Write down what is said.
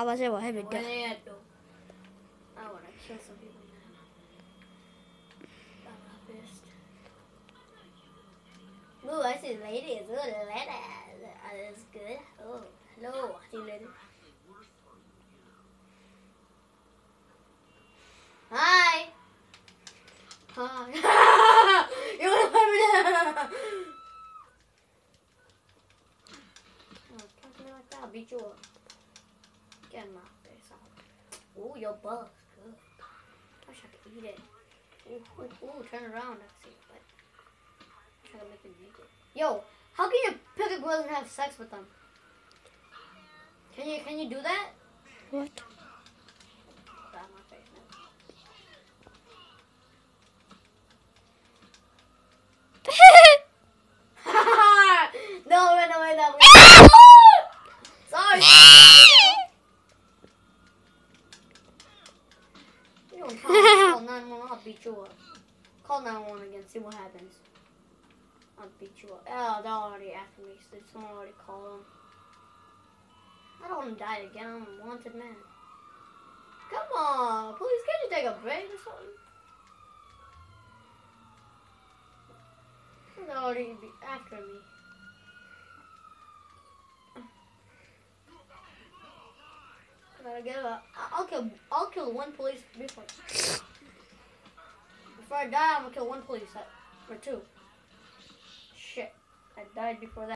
Now. I'm not pissed. Ooh, I see ladies. Ooh, ladies. Uh, That's good. Oh, hello. See ladies. Hi. Hi. you want to put me down? Oh, talk to me like that. I'll beat you up. Get in my face. Ooh, your bug's good. I wish I could eat it. Ooh, ooh, ooh turn around. I see it, but try to make it eat it. Yo, how can you pick up girls and have sex with them? Can you can you do that? What? Get out of my no, run away, no. Sorry. Call, call 911, I'll beat you up. Call 911 again, see what happens. I'll beat you up. Oh, they're already after me, so someone already called them. I don't want to die again, I'm a wanted man. Come on, please, can't you take a break or something? They're already after me. Gotta. I'll kill. I'll kill one police before. Before I die, I'm gonna kill one police. uh, Or two. Shit, I died before that.